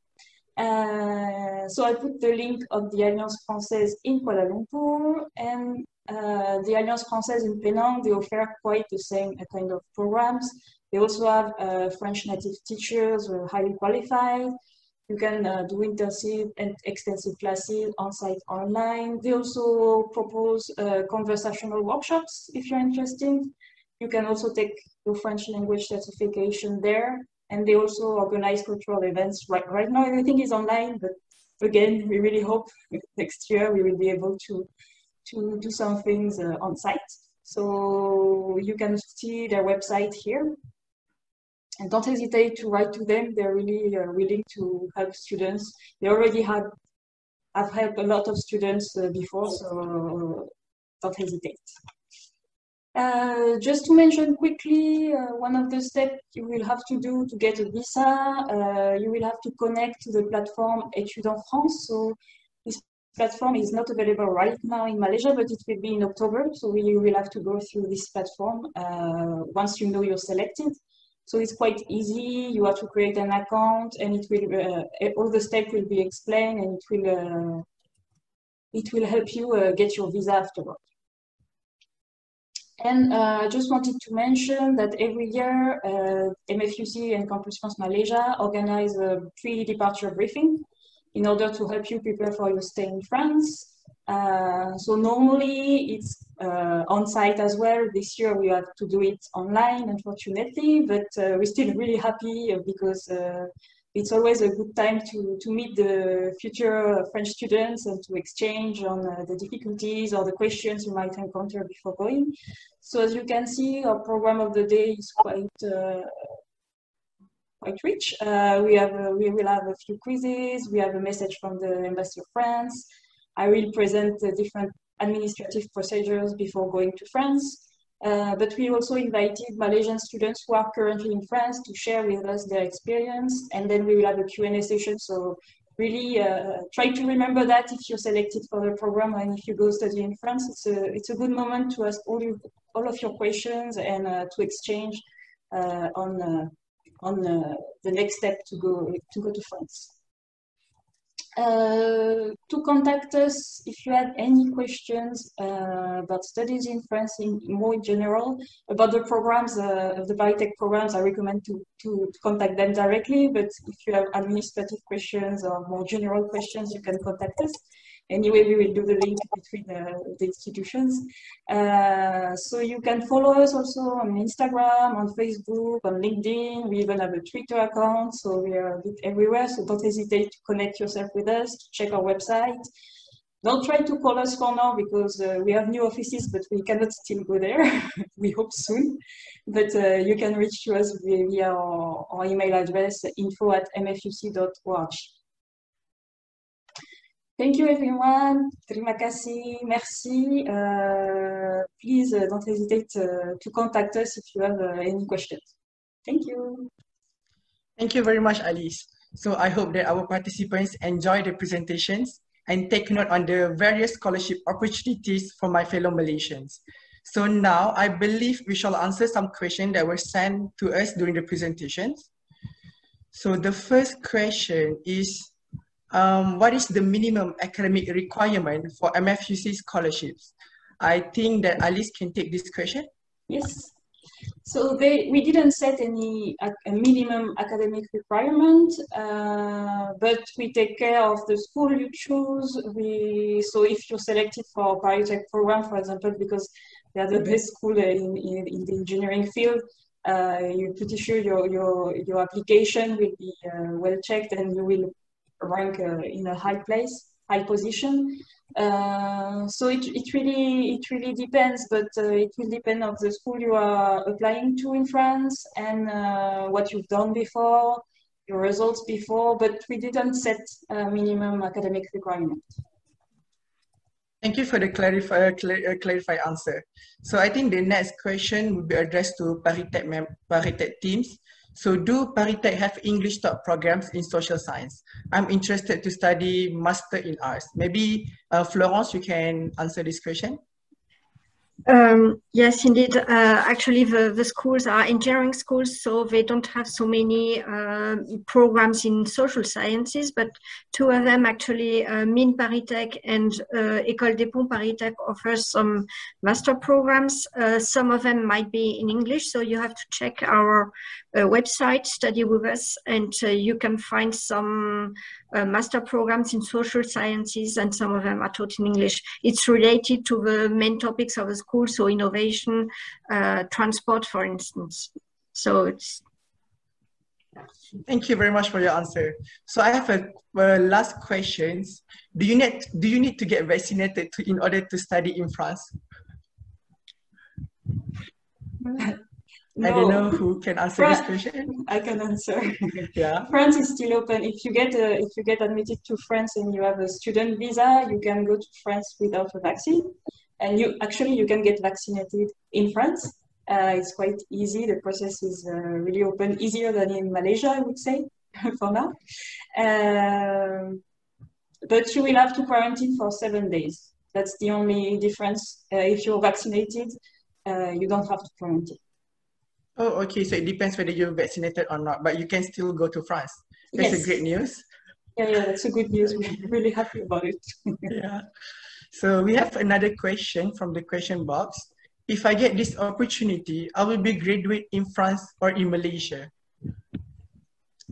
Uh, so I put the link of the Alliance Française in Kuala Lumpur and uh, the Alliance Française in Penang, they offer quite the same kind of programs. They also have uh, French native teachers who are highly qualified. You can uh, do intensive and extensive classes on-site online. They also propose uh, conversational workshops if you're interested. You can also take your French language certification there and they also organize cultural events. Right, right now, everything is online, but again, we really hope next year we will be able to, to do some things uh, on site. So you can see their website here. And don't hesitate to write to them. They're really uh, willing to help students. They already had, have helped a lot of students uh, before, so don't hesitate. Uh, just to mention quickly, uh, one of the steps you will have to do to get a visa, uh, you will have to connect to the platform Etudes en France. So this platform is not available right now in Malaysia, but it will be in October. So you will have to go through this platform uh, once you know you're selected. So it's quite easy. You have to create an account, and it will uh, all the steps will be explained, and it will it will help you get your visa afterwards. And uh, I just wanted to mention that every year, uh, MFUC and Campus France Malaysia organize a pre-departure briefing in order to help you prepare for your stay in France. Uh, so normally it's uh, on site as well. This year we have to do it online, unfortunately, but uh, we're still really happy because uh, it's always a good time to, to meet the future French students and to exchange on uh, the difficulties or the questions you might encounter before going. So as you can see, our program of the day is quite uh, quite rich. Uh, we have uh, we will have a few quizzes. We have a message from the Embassy of France. I will present the different administrative procedures before going to France. Uh, but we also invited Malaysian students who are currently in France to share with us their experience. And then we will have a Q&A session. So really uh, try to remember that if you're selected for the program and if you go study in France, it's a, it's a good moment to ask all, you, all of your questions and uh, to exchange uh, on, uh, on the next step to go, to go to France. Uh, to contact us if you have any questions uh, about studies in France in more general about the programs uh, the biotech programs I recommend to, to, to, contact them directly but if you have administrative questions or more general questions you can contact us Anyway, we will do the link between the, the institutions. Uh, so you can follow us also on Instagram, on Facebook, on LinkedIn. We even have a Twitter account, so we are a bit everywhere. So don't hesitate to connect yourself with us, to check our website. don't try to call us for now because uh, we have new offices, but we cannot still go there. we hope soon. But uh, you can reach to us via, our, our, email address info at mfuc.org. Thank you everyone. Terima kasih. Merci. Uh, please don't hesitate uh, to contact us if you have uh, any questions. Thank you. Thank you very much, Alice. So I hope that our participants enjoy the presentations and take note on the various scholarship opportunities for my fellow Malaysians. So now I believe we shall answer some questions that were sent to us during the presentations. So the first question is, um, what is the minimum academic requirement for MFUC scholarships? I think that Alice can take this question. Yes. So they, we didn't set any minimum academic requirement, uh, but we take care of the school you choose. We, so if you're selected for ParisTech program, for example, because they are the best school in, in, in the engineering field, uh, you're pretty sure your, your, your application will be uh, well checked and you will rank uh, in a high place, high position. Uh, so it, it really it really depends, but uh, it will depend on the school you are applying to in France and what you've done before, your results before. But we didn't set a minimum academic requirement. Thank you for the clarify, clar clarify answer. So I think the next question will be addressed to ParisTech, ParisTech teams. So do ParisTech have English taught programs in social science? I'm interested to study master in arts. Maybe uh, Florence, you can answer this question. Um, yes, indeed. Uh, actually, the, the schools are engineering schools, so they don't have so many uh, programs in social sciences, but two of them actually, uh, Mines ParisTech and uh, École des Ponts ParisTech offers some master programs. Uh, some of them might be in English, so you have to check our website, study with us, and uh, you can find some master programs in social sciences, and some of them are taught in English. It's related to the main topics of the school so innovation, uh, transport, for instance. So it's. Thank you very much for your answer. So I have a, a last questions. Do you need do you need to get vaccinated to, in order to study in France? No. I don't know who can answer France, this question. I can answer. yeah. France is still open. If you get a, if you get admitted to France and you have a student visa, you can go to France without a vaccine and you actually you can get vaccinated in France. Uh, it's quite easy. The process is uh, really open, easier than in Malaysia, I would say, for now. Um, but you will have to quarantine for seven days. That's the only difference. Uh, if you're vaccinated, uh, you don't have to quarantine. Oh, okay. So it depends whether you're vaccinated or not, but you can still go to France. That's yes. a great news. Yeah, yeah, that's a good news. We're really happy about it. yeah. So we have another question from the question box. If I get this opportunity, I will be graduate in France or in Malaysia.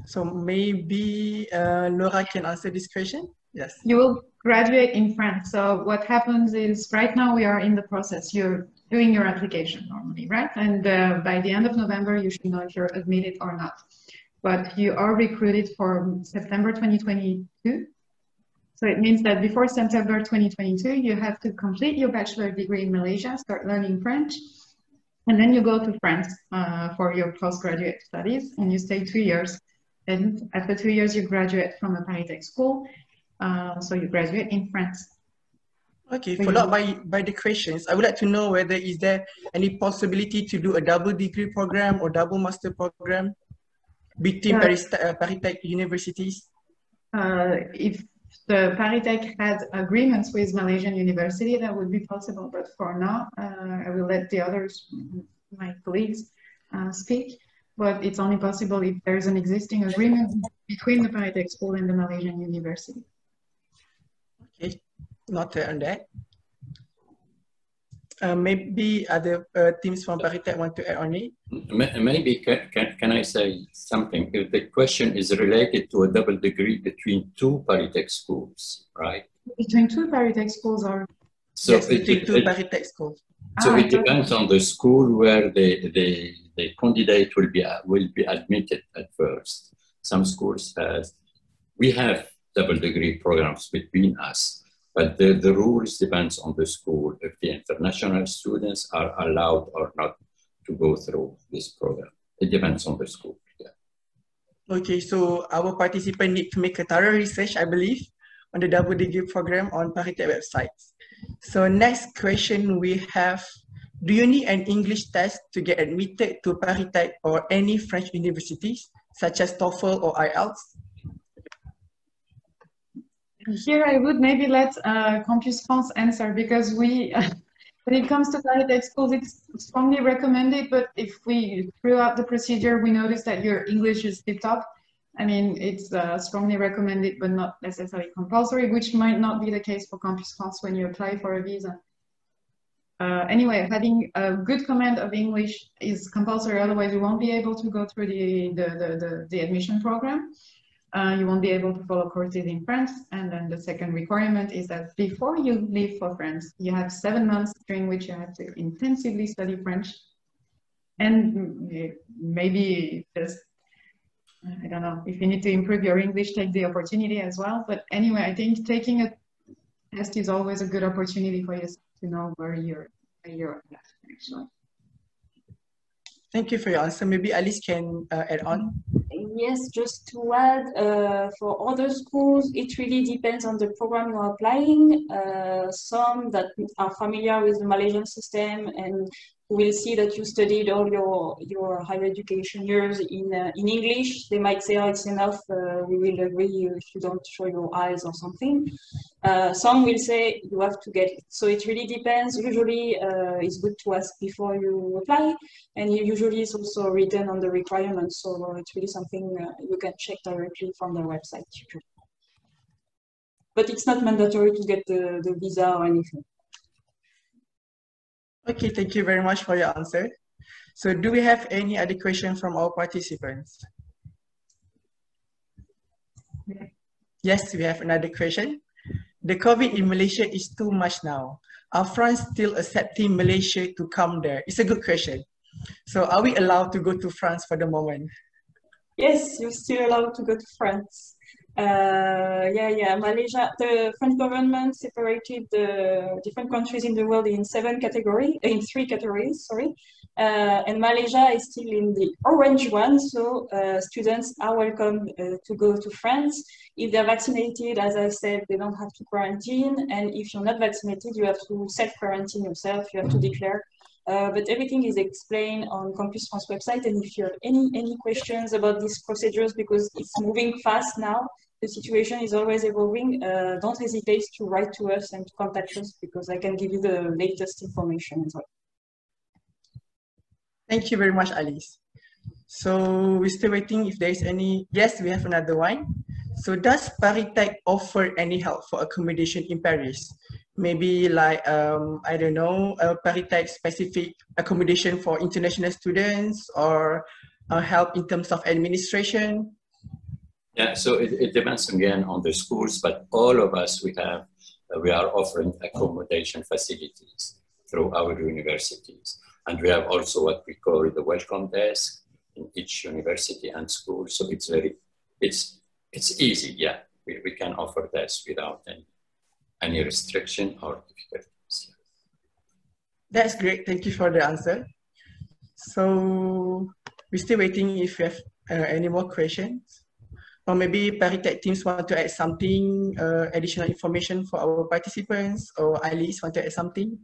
So maybe uh, Laura can answer this question. Yes. You will graduate in France. So what happens is right now we are in the process. You're doing your application normally, right? And uh, by the end of November, you should know if you're admitted or not. But you are recruited for September 2022 so it means that before September 2022, you have to complete your bachelor degree in Malaysia, start learning French, and then you go to France uh, for your postgraduate studies and you stay two years. And after two years, you graduate from a ParisTech school. Uh, so you graduate in France. Okay, followed by, by the questions, I would like to know whether is there any possibility to do a double degree program or double master program between Paris, uh, ParisTech universities? Uh, if the ParisTech had agreements with Malaysian University, that would be possible. But for now, uh, I will let the others, my colleagues, uh, speak. But it's only possible if there's an existing agreement between the ParisTech school and the Malaysian University. Okay, not on that. Uh, maybe other uh, teams from ParisTech want to add on it? Maybe can, can, can I say something? If the question is related to a double degree between two ParisTech schools, right? Between two ParisTech schools or? So yes, it, between two ParisTech schools. So ah, it depends on the school where the, the, the candidate will be, will be admitted at first. Some schools has, we have double degree programs between us But the, the rules depends on the school if the international students are allowed or not to go through this program. It depends on the school. Yeah. Okay, so our participant need to make a thorough research, I believe, on the double degree program on ParisTech websites. So next question we have, do you need an English test to get admitted to ParisTech or any French universities, such as TOEFL or IELTS? Here I would maybe let uh, Campus France answer because we, when it comes to ParisTech schools, it's strongly recommended, but if we, throughout the procedure, we notice that your English is tipped up, I mean, it's uh, strongly recommended, but not necessarily compulsory, which might not be the case for Campus France when you apply for a visa. Uh, anyway, having a good command of English is compulsory, otherwise you won't be able to go through the, the, the, the, the admission program. Uh, you won't be able to follow courses in France. And then the second requirement is that before you leave for France, you have seven months during which you have to intensively study French. And maybe just, I don't know, if you need to improve your English, take the opportunity as well. But anyway, I think taking a test is always a good opportunity for you to know where you're, where you're at, actually. Thank you for your answer. Maybe Alice can uh, add on. Yes, just to add, uh, for other schools, it really depends on the program you're applying. Uh, some that are familiar with the Malaysian system and will see that you studied all your your higher education years in uh, in English. They might say, "Oh, it's enough. Uh, we will agree if you don't show your eyes or something." Uh, some will say you have to get it. So it really depends. Usually, uh, it's good to ask before you apply, and usually it's also written on the requirements. So it's really something uh, you can check directly from the website. But it's not mandatory to get the, the visa or anything. Okay, thank you very much for your answer. So do we have any other questions from our participants? Yes, we have another question. The COVID in Malaysia is too much now. Are France still accepting Malaysia to come there? It's a good question. So are we allowed to go to France for the moment? Yes, you're still allowed to go to France. Uh, yeah, yeah, Malaysia, the French government separated the different countries in the world in seven categories, in three categories, sorry. Uh, and Malaysia is still in the orange one, so uh, students are welcome uh, to go to France. If they're vaccinated, as I said, they don't have to quarantine. And if you're not vaccinated, you have to self-quarantine yourself, you have to declare uh, but everything is explained on Campus France website. And if you have any, any questions about these procedures, because it's moving fast now, the situation is always evolving, uh, don't hesitate to write to us and to contact us because I can give you the latest information as well. Thank you very much, Alice. So we're still waiting if there's any, yes, we have another one. So does ParisTech offer any help for accommodation in Paris? Maybe like, um, I don't know, a ParisTech specific accommodation for international students or uh, help in terms of administration? Yeah, so it, it depends again on the schools, but all of us, we have, uh, we are offering accommodation facilities through our universities. And we have also what we call the welcome desk in each university and school. So it's very, it's, it's easy, yeah. We, we can offer this without any, any restriction or difficulties. That's great. Thank you for the answer. So we're still waiting if you have uh, any more questions. Or maybe ParisTech teams want to add something, uh, additional information for our participants, or Alice want to add something?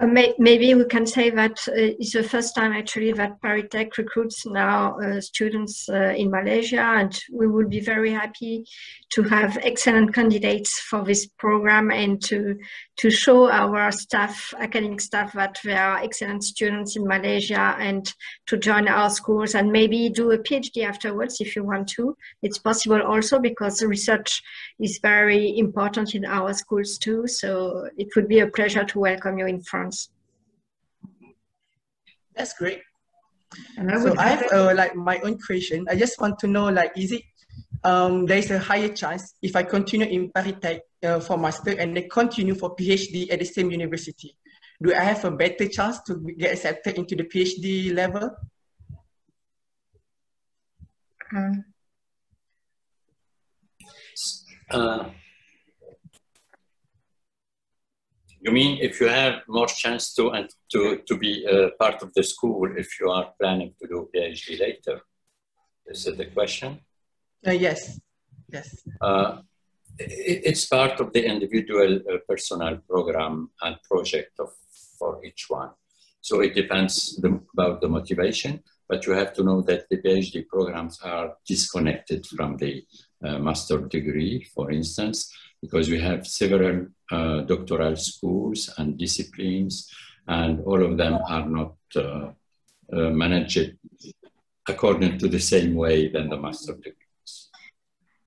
Uh, may, maybe we can say that uh, it's the first time actually that ParisTech recruits now uh, students uh, in Malaysia, and we will be very happy to have excellent candidates for this program and to to show our staff, academic staff, that there are excellent students in Malaysia and to join our schools and maybe do a PhD afterwards if you want to. It's possible also because research is very important in our schools too. So it would be a pleasure to welcome you in France. That's great. And I so I have uh, like my own question. I just want to know like, is it um, there is a higher chance if I continue in ParisTech uh, for master and then continue for PhD at the same university. Do I have a better chance to get accepted into the PhD level? Um, Uh, you mean if you have more chance to and to, to be a part of the school if you are planning to do PhD later? Is that the question? Uh, yes, yes. Uh, it, it's part of the individual uh, personal program and project of, for each one. So it depends the, about the motivation, but you have to know that the PhD programs are disconnected from the uh, master degree, for instance, because we have several uh, doctoral schools and disciplines, and all of them are not uh managed according to the same way than the master degree.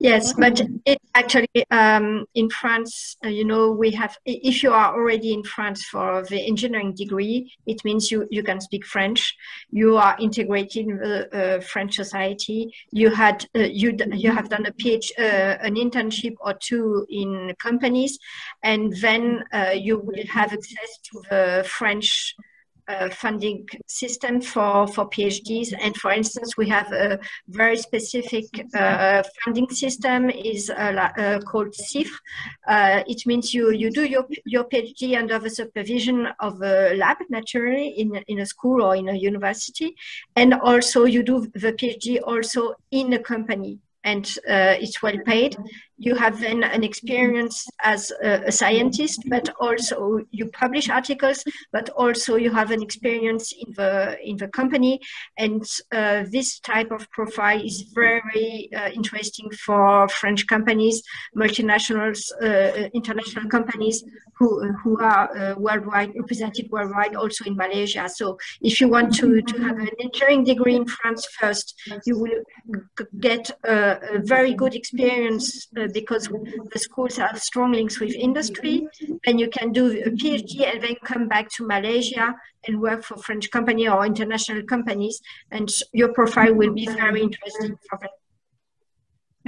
Yes, but it actually um, in France, uh, you know, we have. If you are already in France for the engineering degree, it means you you can speak French. You are integrated in the uh, French society. You had uh, you you have done a PhD, uh, an internship or two in companies, and then uh, you will have access to the French funding system for, for PhDs. And for instance, we have a very specific uh, funding system is uh, uh called CIFRE. Uh, it means you, you do your, your PhD under the supervision of a lab, naturally, in, in a school or in a university. And also you do the PhD also in a company and uh, it's well paid. You have then an experience as a, a, scientist, but also you publish articles, but also you have an experience in the in the company. And uh, this type of profile is very uh, interesting for French companies, multinationals, uh, international companies who who are uh, worldwide represented worldwide, also in Malaysia. So if you want to to have an engineering degree in France first, you will get a, a very good experience uh, because the schools have strong links with industry. Then you can do a PhD and then come back to Malaysia and work for French company or international companies. And your profile will be very interesting for them.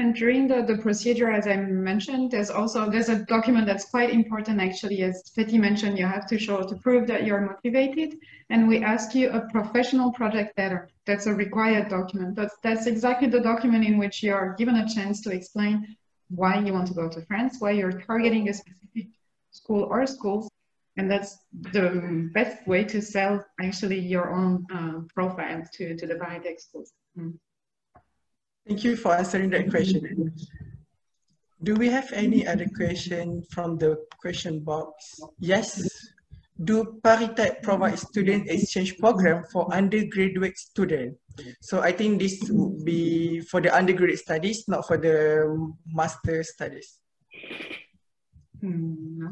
And during the, the procedure, as I mentioned, there's also there's a document that's quite important actually. As Fetty mentioned, you have to show to prove that you're motivated. And we ask you a professional project letter. That's a required document. That's that's exactly the document in which you're given a chance to explain why you want to go to France, why you're targeting a specific school or schools. And that's the best way to sell actually your own uh, profile to, to the biotech schools. Mm. Thank you for answering that question. Do we have any other question from the question box? Yes. Do ParisTech provide student exchange program for undergraduate students? So I think this would be for the undergraduate studies, not for the master studies. Hmm.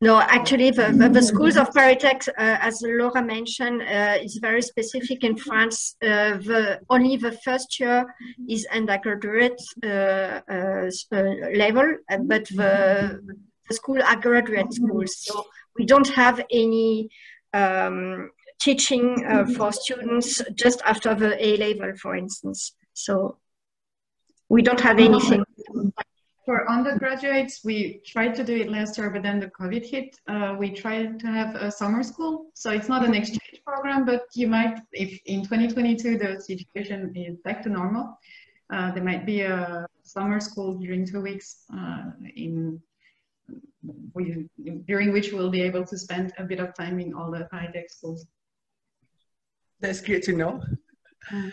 No, actually, the, the, the schools of ParisTech, uh, as Laura mentioned, uh, is very specific in France. Uh, the, only the first year is undergraduate uh, uh, uh, level, but the, the school are graduate schools. So we don't have any um, teaching for students just after the A level, for instance. So we don't have anything. For undergraduates, we tried to do it last year, but then the COVID hit. Uh, we tried to have a summer school. So it's not an exchange program, but you might, if in 2022 the situation is back to normal, uh, there might be a summer school during two weeks uh, in we, during which we'll be able to spend a bit of time in all the high tech schools. That's great to know. Mm.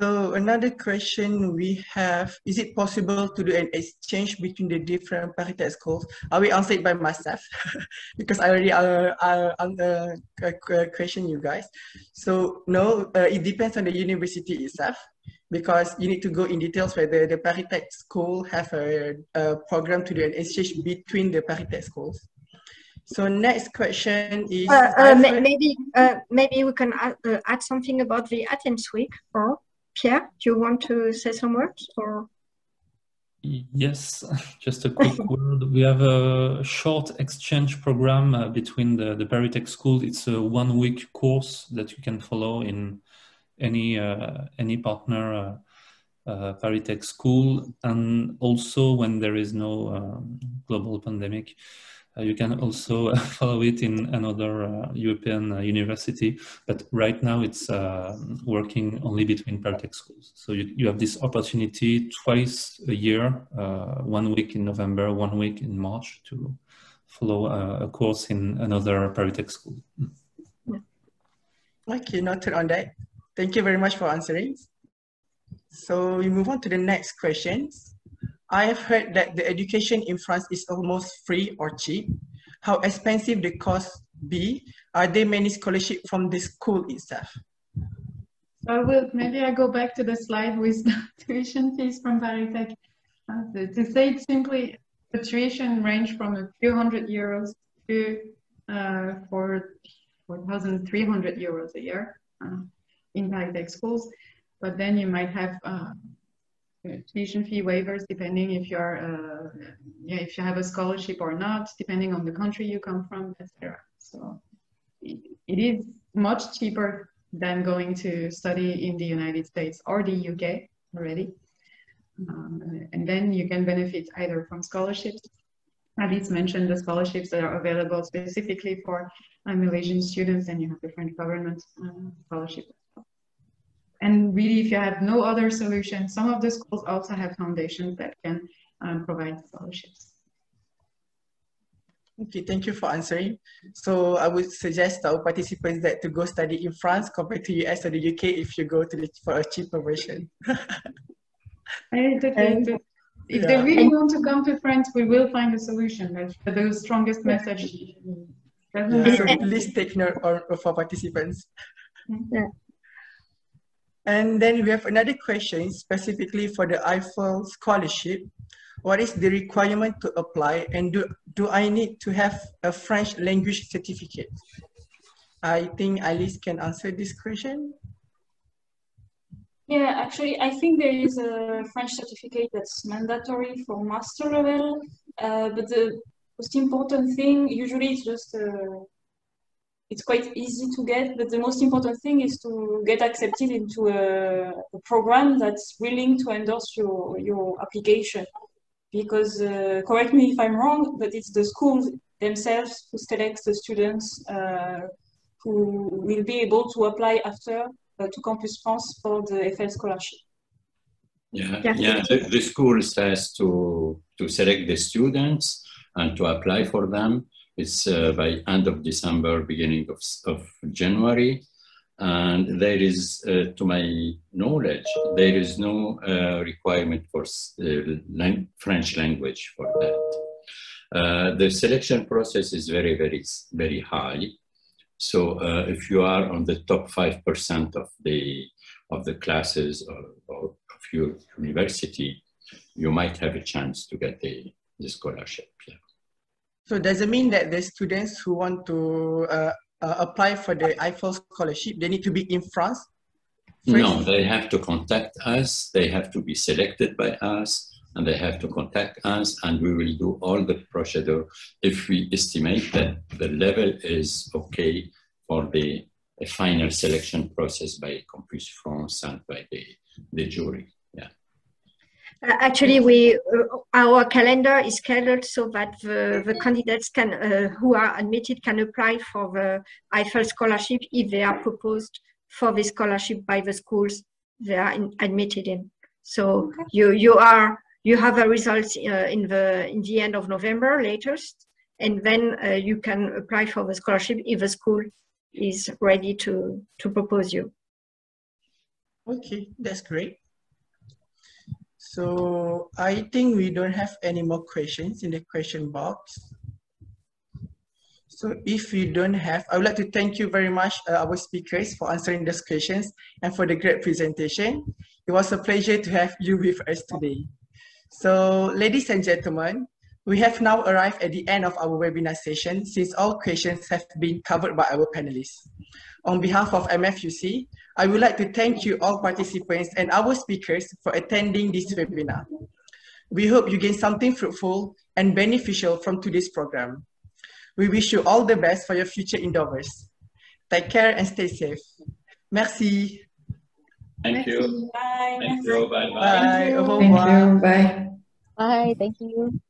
So another question we have, is it possible to do an exchange between the different ParisTech schools? I will answer it by myself because I already uh, uh, uh, question you guys. So no, uh, it depends on the university itself because you need to go in details whether the ParisTech school have a, a program to do an exchange between the ParisTech schools. So next question is uh, uh, maybe uh, maybe we can add, uh, add, something about the Athens week or Pierre, do you want to say some words or? Yes, just a quick word. We have a short exchange program uh, between the, the ParisTech school. It's a one week course that you can follow in any uh, any partner uh, uh, ParisTech school. And also when there is no um, global pandemic, Uh, you can also follow it in another uh, European uh, university, but right now it's uh, working only between ParisTech schools. So you, you have this opportunity twice a year, uh, one week in November, one week in March to follow a course in another ParisTech school. Okay, noted on that. Thank you very much for answering. So we move on to the next questions. I have heard that the education in France is almost free or cheap. How expensive the cost be? Are there many scholarships from the school itself? So I will, maybe I go back to the slide with the tuition fees from ParisTech. Uh, to, say it simply, the tuition range from a few hundred euros to uh, 4,300 euros a year uh, in ParisTech schools. But then you might have uh, tuition fee waivers depending if you're uh, yeah if you have a scholarship or not depending on the country you come from etc so it, is much cheaper than going to study in the united states or the uk already. Um, and then you can benefit either from scholarships. Alice mentioned the scholarships that are available specifically for uh, Malaysian students, and you have French government uh, and really, if you have no other solution, some of the schools also have foundations that can um, provide scholarships. Okay, thank you for answering. So I would suggest our participants that to go study in France compared to US or the UK if you go to the, for a cheaper version. and, if yeah. they really want to come to France, we will find a solution. That's the strongest message. Yeah, so please take note of our participants. Yeah. And then we have another question specifically for the Eiffel scholarship. What is the requirement to apply and do, do I need to have a French language certificate? I think Alice can answer this question. Yeah, actually, I think there is a French certificate that's mandatory for master level, uh, but the most important thing usually it's just uh, it's quite easy to get, but the most important thing is to get accepted into a, a program that's willing to endorse your, your application. Because, uh, correct me if I'm wrong, but it's the schools themselves who select the students uh, who will be able to apply after uh, to Campus France for the Eiffel scholarship. Yeah, yeah, yeah the, the schools has to, to select the students and to apply for them it's uh, by end of December, beginning of, of January. And there is, uh, to my knowledge, there is no uh, requirement for uh, lang French language for that. Uh, the selection process is very, very, very high. So uh, if you are on the top 5% of the, of the classes or, or of your university, you might have a chance to get the, the scholarship. Yeah. So does it mean that the students who want to uh, uh, apply for the Eiffel scholarship, they need to be in France? First? No, they have to contact us. They have to be selected by us and they have to contact us and we will do all the procedure if we estimate that the level is okay for the a final selection process by Campus France and by the, the jury. Uh, actually, we uh, our calendar is scheduled so that the, the candidates can uh, who are admitted can apply for the Eiffel scholarship if they are proposed for the scholarship by the schools they are in, admitted in. So okay. you you are you have a result uh, in the in the end of November latest, and then uh, you can apply for the scholarship if the school is ready to to propose you. Okay, that's great. So I think we don't have any more questions in the question box. So if you don't have, I would like to thank you very much, uh, our speakers, for answering those questions and for the great presentation. It was a pleasure to have you with us today. So ladies and gentlemen, we have now arrived at the end of our webinar session since all questions have been covered by our panelists. On behalf of MFUC, I would like to thank you all participants and our speakers for attending this webinar. We hope you gain something fruitful and beneficial from today's program. We wish you all the best for your future endeavors. Take care and stay safe. Merci. Thank you. Bye. Thank you. Bye. Bye. Bye. Thank you. Bye. Bye. Thank you.